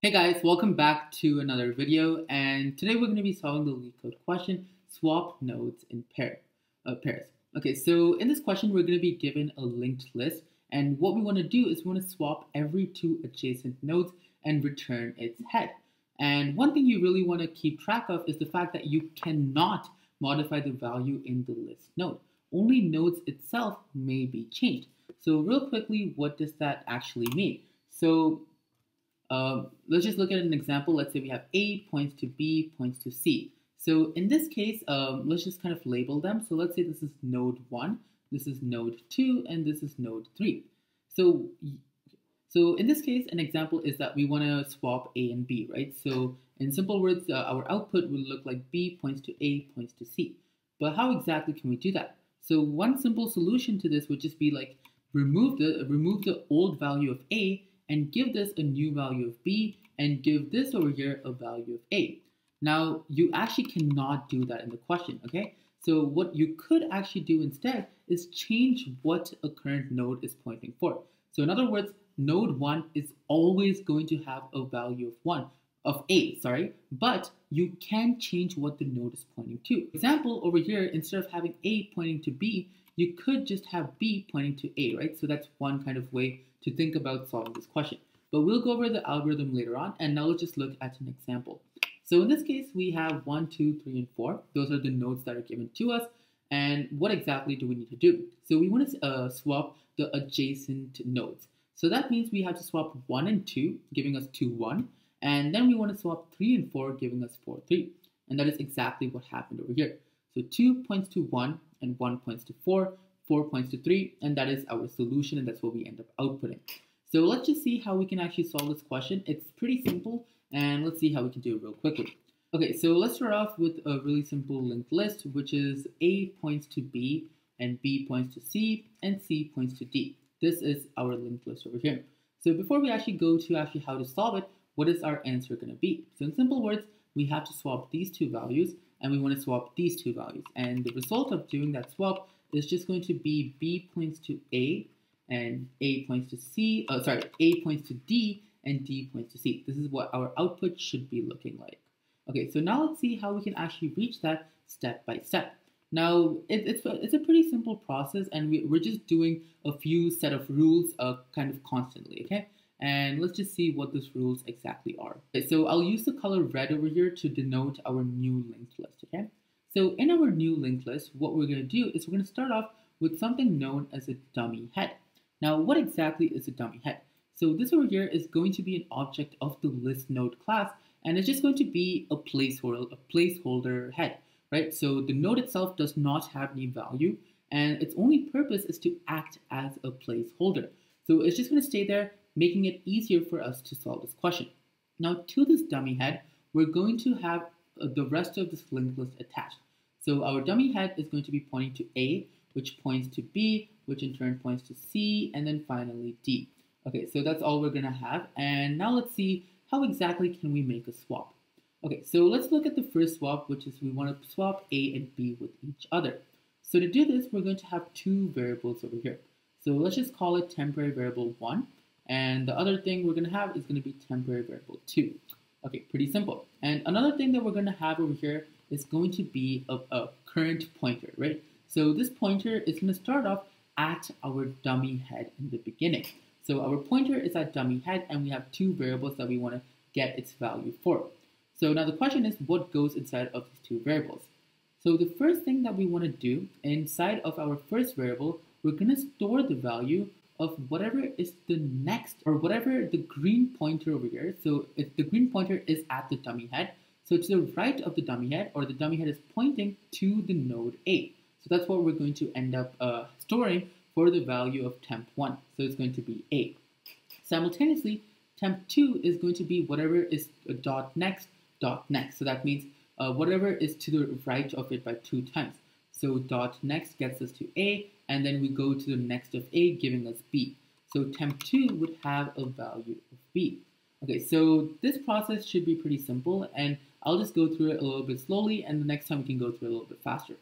Hey guys, welcome back to another video and today we're going to be solving the LeetCode question, swap nodes in pair, uh, pairs. Okay, so in this question we're going to be given a linked list and what we want to do is we want to swap every two adjacent nodes and return its head. And one thing you really want to keep track of is the fact that you cannot modify the value in the list node. Only nodes itself may be changed. So real quickly, what does that actually mean? So uh, let's just look at an example. Let's say we have A points to B points to C. So in this case, um, let's just kind of label them. So let's say this is node 1, this is node 2, and this is node 3. So, so in this case, an example is that we want to swap A and B, right? So in simple words, uh, our output will look like B points to A points to C. But how exactly can we do that? So one simple solution to this would just be like remove the remove the old value of A and give this a new value of b and give this over here a value of a. Now, you actually cannot do that in the question, okay? So what you could actually do instead is change what a current node is pointing for. So in other words, node 1 is always going to have a value of 1, of a, sorry, but you can change what the node is pointing to. Example, over here, instead of having a pointing to b, you could just have b pointing to a, right? So that's one kind of way to think about solving this question. But we'll go over the algorithm later on, and now let's just look at an example. So in this case, we have 1, 2, 3, and 4. Those are the nodes that are given to us. And what exactly do we need to do? So we want to uh, swap the adjacent nodes. So that means we have to swap 1 and 2, giving us 2, 1. And then we want to swap 3 and 4, giving us 4, 3. And that is exactly what happened over here. So 2 points to 1 and 1 points to 4, 4 points to 3, and that is our solution, and that's what we end up outputting. So let's just see how we can actually solve this question. It's pretty simple, and let's see how we can do it real quickly. Okay, so let's start off with a really simple linked list, which is A points to B, and B points to C, and C points to D. This is our linked list over here. So before we actually go to actually how to solve it, what is our answer going to be? So in simple words, we have to swap these two values, and we want to swap these two values. And the result of doing that swap is just going to be B points to A and A points to C, oh, sorry, A points to D and D points to C. This is what our output should be looking like. Okay, so now let's see how we can actually reach that step by step. Now, it, it's, it's a pretty simple process and we, we're just doing a few set of rules uh, kind of constantly, okay? And let's just see what those rules exactly are. Okay, so I'll use the color red over here to denote our new linked list, okay? So in our new linked list, what we're going to do is we're going to start off with something known as a dummy head. Now, what exactly is a dummy head? So this over here is going to be an object of the list node class, and it's just going to be a placeholder, a placeholder head, right? So the node itself does not have any value, and its only purpose is to act as a placeholder. So it's just going to stay there, making it easier for us to solve this question. Now, to this dummy head, we're going to have uh, the rest of this linked list attached. So our dummy head is going to be pointing to A, which points to B, which in turn points to C, and then finally D. Okay, so that's all we're gonna have. And now let's see how exactly can we make a swap. Okay, so let's look at the first swap, which is we want to swap A and B with each other. So to do this, we're going to have two variables over here. So let's just call it temporary variable 1. And the other thing we're going to have is going to be temporary variable 2. Okay, pretty simple. And another thing that we're going to have over here is going to be a, a current pointer, right? So this pointer is going to start off at our dummy head in the beginning. So our pointer is at dummy head and we have two variables that we want to get its value for. So now the question is what goes inside of these two variables? So the first thing that we want to do inside of our first variable, we're going to store the value of whatever is the next or whatever the green pointer over here. So if the green pointer is at the dummy head, so to the right of the dummy head or the dummy head is pointing to the node A. So that's what we're going to end up uh, storing for the value of temp1. So it's going to be A. Simultaneously, temp2 is going to be whatever is dot next dot next. So that means uh, whatever is to the right of it by two times. So dot next gets us to A, and then we go to the next of A, giving us B. So temp2 would have a value of B. Okay, so this process should be pretty simple, and I'll just go through it a little bit slowly, and the next time we can go through it a little bit faster.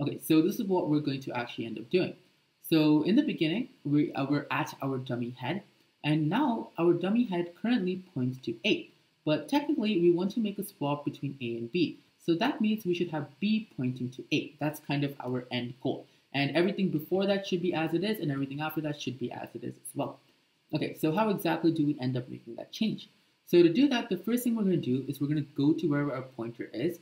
Okay, so this is what we're going to actually end up doing. So in the beginning, we, uh, we're at our dummy head, and now our dummy head currently points to 8. But technically, we want to make a swap between A and B. So that means we should have B pointing to A. That's kind of our end goal. And everything before that should be as it is, and everything after that should be as it is as well. Okay, so how exactly do we end up making that change? So to do that, the first thing we're going to do is we're going to go to wherever our pointer is,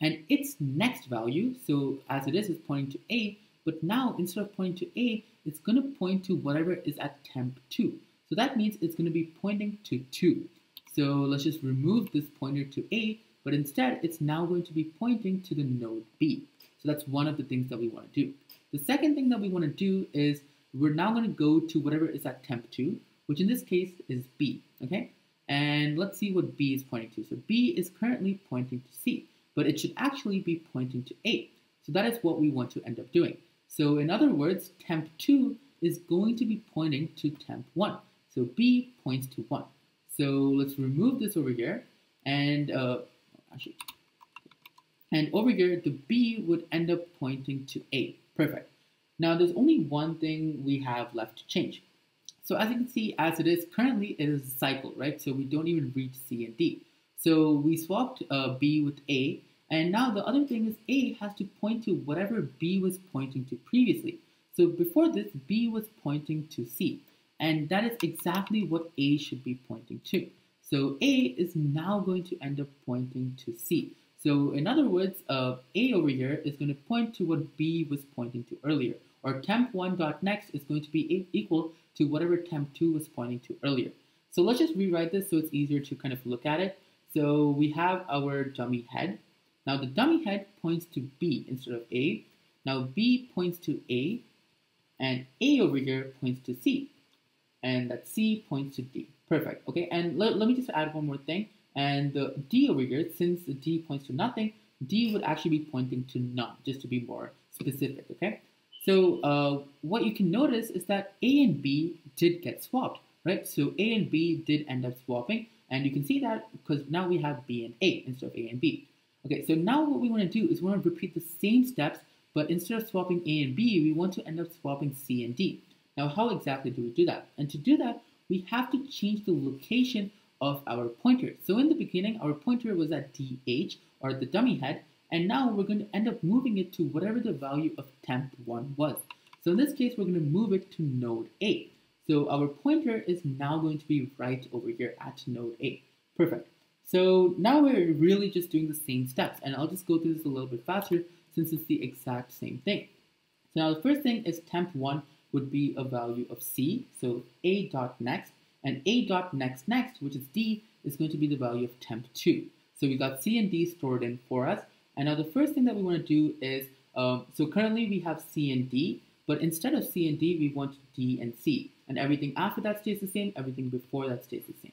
and its next value, so as it is, it's pointing to A, but now instead of pointing to A, it's going to point to whatever is at temp 2. So that means it's going to be pointing to 2. So let's just remove this pointer to A, but instead it's now going to be pointing to the node B. So that's one of the things that we want to do. The second thing that we want to do is we're now going to go to whatever is at temp 2, which in this case is B, okay? And let's see what B is pointing to. So B is currently pointing to C, but it should actually be pointing to A. So that is what we want to end up doing. So in other words, temp 2 is going to be pointing to temp 1. So B points to 1. So let's remove this over here. And uh, actually, and over here, the B would end up pointing to A. Perfect. Now there's only one thing we have left to change. So as you can see, as it is currently, it is a cycle, right? So we don't even reach C and D. So we swapped uh, B with A, and now the other thing is A has to point to whatever B was pointing to previously. So before this, B was pointing to C, and that is exactly what A should be pointing to. So A is now going to end up pointing to C. So in other words, uh, A over here is going to point to what B was pointing to earlier, or temp1.next is going to be equal to whatever temp2 was pointing to earlier. So let's just rewrite this so it's easier to kind of look at it. So we have our dummy head. Now the dummy head points to B instead of A. Now B points to A, and A over here points to C, and that C points to D. Perfect, okay? And let, let me just add one more thing. And the D over here, since the D points to nothing, D would actually be pointing to none, just to be more specific, okay? So uh, what you can notice is that A and B did get swapped, right? So A and B did end up swapping, and you can see that because now we have B and A instead of A and B. Okay, so now what we want to do is we want to repeat the same steps, but instead of swapping A and B, we want to end up swapping C and D. Now, how exactly do we do that? And to do that, we have to change the location of our pointer. So in the beginning, our pointer was at DH, or the dummy head, and now we're going to end up moving it to whatever the value of temp1 was. So in this case, we're going to move it to node 8. So our pointer is now going to be right over here at node 8. Perfect. So now we're really just doing the same steps, and I'll just go through this a little bit faster since it's the exact same thing. So now the first thing is temp1 would be a value of C, so A dot next, and A dot next next, which is D, is going to be the value of temp2. So we got C and D stored in for us, and now the first thing that we want to do is, um, so currently we have C and D, but instead of C and D, we want D and C. And everything after that stays the same, everything before that stays the same.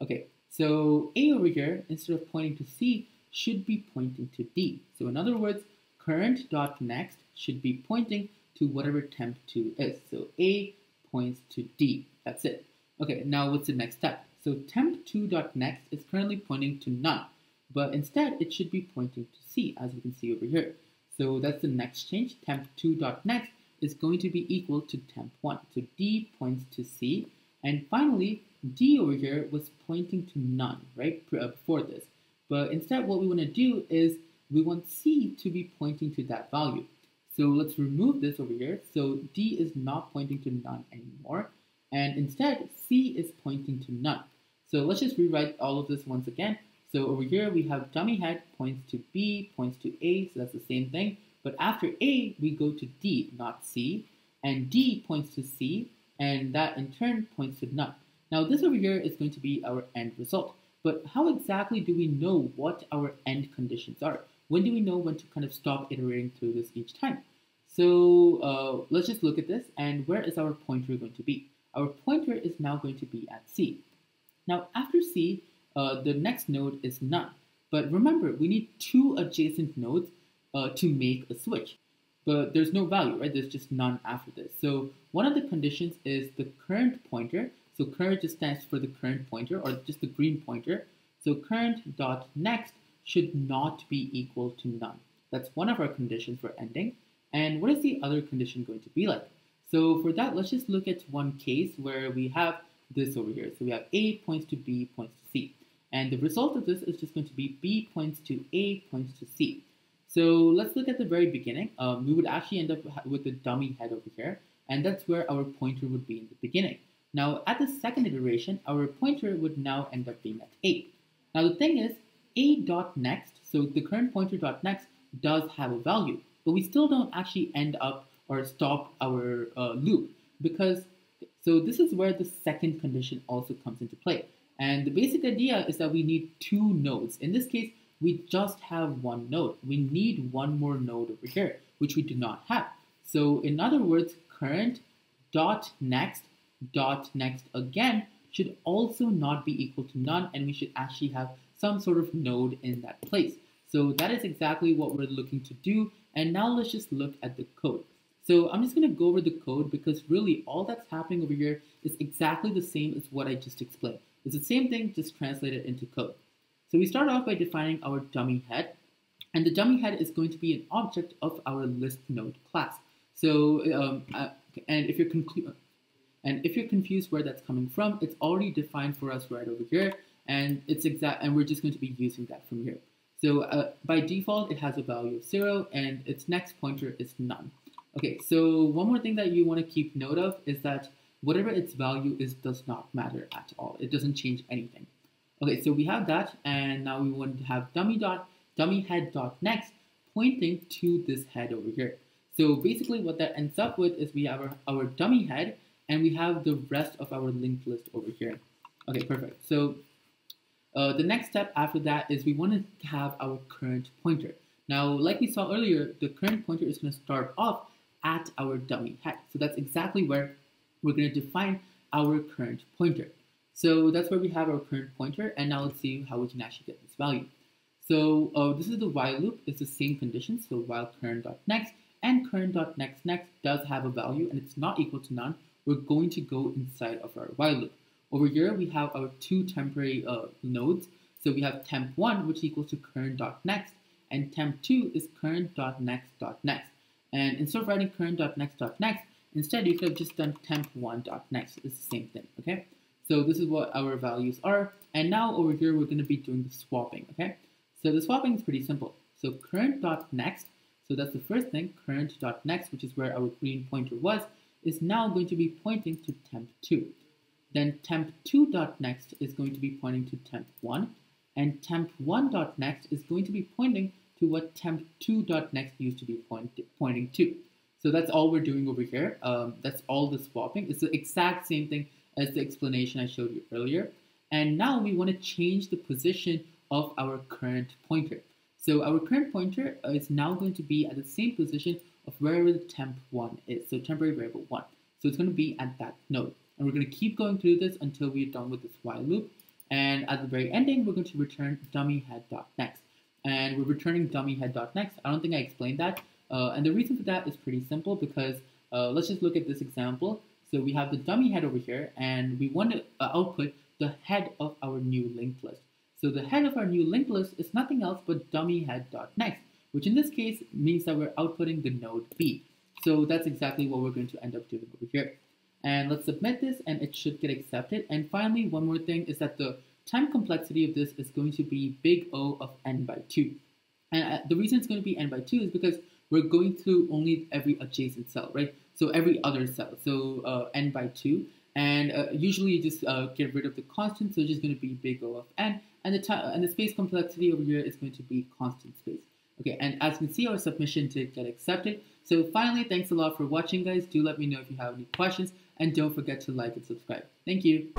Okay, so A over here, instead of pointing to C, should be pointing to D. So in other words, current dot next should be pointing to whatever temp2 is. So A points to D. That's it. Okay, now what's the next step? So temp2 dot next is currently pointing to none but instead it should be pointing to C as we can see over here. So that's the next change. Temp2.next is going to be equal to temp1. So D points to C. And finally, D over here was pointing to none, right, uh, before this. But instead what we want to do is we want C to be pointing to that value. So let's remove this over here. So D is not pointing to none anymore. And instead, C is pointing to none. So let's just rewrite all of this once again. So over here we have dummy head points to B, points to A, so that's the same thing. But after A, we go to D, not C, and D points to C, and that in turn points to none. Now this over here is going to be our end result. But how exactly do we know what our end conditions are? When do we know when to kind of stop iterating through this each time? So uh, let's just look at this, and where is our pointer going to be? Our pointer is now going to be at C. Now after C, uh, the next node is none. But remember, we need two adjacent nodes uh, to make a switch. But there's no value, right? There's just none after this. So one of the conditions is the current pointer. So current just stands for the current pointer or just the green pointer. So current dot next should not be equal to none. That's one of our conditions for ending. And what is the other condition going to be like? So for that, let's just look at one case where we have this over here. So we have A points to B points to C. And the result of this is just going to be B points to A points to C. So let's look at the very beginning. Um, we would actually end up with the dummy head over here, and that's where our pointer would be in the beginning. Now, at the second iteration, our pointer would now end up being at 8. Now, the thing is, a dot next, so the current pointer dot next does have a value, but we still don't actually end up or stop our uh, loop because, so this is where the second condition also comes into play. And the basic idea is that we need two nodes. In this case, we just have one node. We need one more node over here, which we do not have. So in other words, current dot next dot next again should also not be equal to none and we should actually have some sort of node in that place. So that is exactly what we're looking to do. And now let's just look at the code. So I'm just going to go over the code because really all that's happening over here is exactly the same as what I just explained. It's the same thing, just translated into code. So we start off by defining our dummy head. And the dummy head is going to be an object of our list node class. So, um, uh, and if you're and if you're confused where that's coming from, it's already defined for us right over here, and it's exact, and we're just going to be using that from here. So uh, by default, it has a value of zero, and its next pointer is none. Okay, so one more thing that you want to keep note of is that whatever its value is does not matter at all. It doesn't change anything. Okay, so we have that, and now we want to have dummy dot dummy head dot next pointing to this head over here. So basically, what that ends up with is we have our, our dummy head, and we have the rest of our linked list over here. Okay, perfect. So uh, the next step after that is we want to have our current pointer. Now, like we saw earlier, the current pointer is going to start off at our dummy head. So that's exactly where we're going to define our current pointer. So that's where we have our current pointer, and now let's see how we can actually get this value. So uh, this is the while loop, it's the same condition, so while current.next and current.next next does have a value and it's not equal to none, we're going to go inside of our while loop. Over here, we have our two temporary uh, nodes. So we have temp1, which equals to current.next, and temp2 is current.next.next. And instead of writing current.next.next, instead you could have just done temp1.next. It's the same thing, okay? So this is what our values are. And now over here, we're going to be doing the swapping, okay? So the swapping is pretty simple. So current.next, so that's the first thing, current.next, which is where our green pointer was, is now going to be pointing to temp2. Then temp2.next is going to be pointing to temp1, and temp1.next is going to be pointing to what temp2.next used to be point, pointing to. So that's all we're doing over here. Um, that's all the swapping. It's the exact same thing as the explanation I showed you earlier. And now we want to change the position of our current pointer. So our current pointer is now going to be at the same position of wherever the temp1 is, so temporary variable 1. So it's going to be at that node. And we're going to keep going through this until we're done with this while loop. And at the very ending, we're going to return dummyhead.next. And we're returning dummyhead.next. I don't think I explained that. Uh, and the reason for that is pretty simple because uh, let's just look at this example. So we have the dummy head over here, and we want to uh, output the head of our new linked list. So the head of our new linked list is nothing else but dummy dummyhead.next which in this case means that we're outputting the node B. So that's exactly what we're going to end up doing over here. And let's submit this and it should get accepted. And finally, one more thing is that the time complexity of this is going to be big O of n by 2. And uh, the reason it's going to be n by 2 is because we're going through only every adjacent cell, right? So every other cell, so uh, n by 2. And uh, usually you just uh, get rid of the constant, so it's just going to be big O of n. And the, time, and the space complexity over here is going to be constant space. Okay, and as you can see, our submission did get accepted. So finally, thanks a lot for watching, guys. Do let me know if you have any questions, and don't forget to like and subscribe. Thank you.